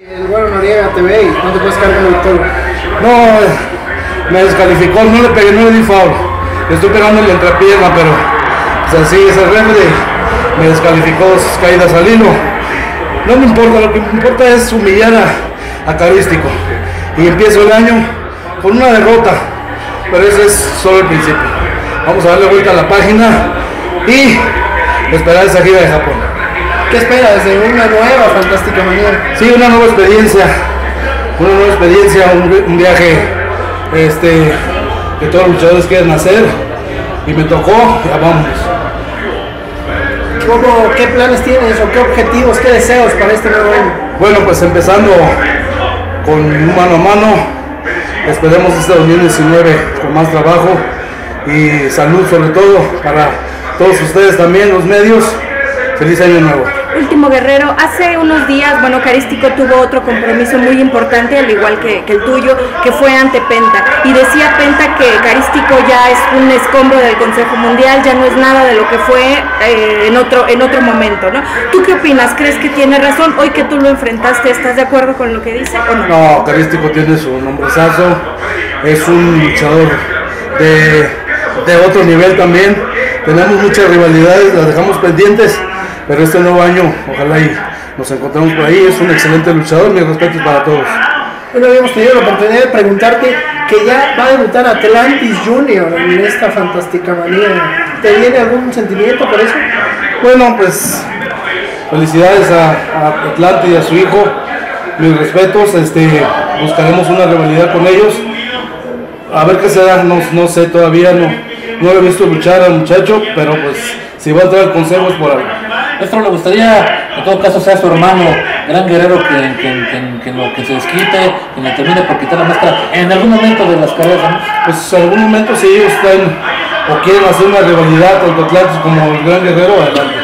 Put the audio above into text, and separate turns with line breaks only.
El bueno Noriega te ve y no te puedes quedar la victoria.
No, me descalificó, no le pegué, no le di foul. Le estoy pegando en la entrepierna, pero pues así es el. Me descalificó sus caídas al hilo. No me importa, lo que me importa es humillar a, a Carístico. Y empiezo el año con una derrota, pero ese es solo el principio. Vamos a darle vuelta a la página y esperar esa gira de Japón.
¿Qué esperas de una nueva fantástica manera?
Sí, una nueva experiencia, una nueva experiencia, un viaje este, que todos los luchadores quieren hacer y me tocó, ya vamos.
¿Cómo, ¿Qué planes tienes o qué objetivos, qué deseos para este nuevo año?
Bueno, pues empezando con un mano a mano, esperemos este 2019 con más trabajo y salud sobre todo para todos ustedes también, los medios. Feliz año nuevo.
Último Guerrero, hace unos días, bueno, Carístico tuvo otro compromiso muy importante, al igual que, el tuyo, que fue ante Penta. Y decía Penta que Carístico ya es un escombro del Consejo Mundial, ya no es nada de lo que fue eh, en, otro, en otro momento, ¿no? ¿Tú qué opinas? ¿Crees que tiene razón? Hoy que tú lo enfrentaste, ¿estás de acuerdo con lo que dice o no?
No, Carístico tiene su nombrezazo, es un luchador de, de otro nivel también. Tenemos muchas rivalidades, las dejamos pendientes, pero este nuevo año, ojalá y nos encontremos por ahí. Es un excelente luchador, mis respetos para todos.
Bueno, habíamos tenido la oportunidad de preguntarte que ya va a debutar Atlantis Junior en esta fantástica manera. ¿Te viene algún sentimiento por eso?
Bueno, pues felicidades a, a Atlante y a su hijo. Mis respetos, este, buscaremos una rivalidad con ellos. A ver qué se da, no, no sé todavía, no, no he visto luchar al muchacho, pero pues si va a entrar al consejo es por algo.
Esto le gustaría, en todo caso, sea su hermano, gran guerrero, que, que, que, que lo que se desquite, que le termine por quitar la máscara en algún momento de las carreras. ¿no?
Pues en algún momento si ellos están o quieren hacer una rivalidad tanto Atlantis como el Gran Guerrero, adelante.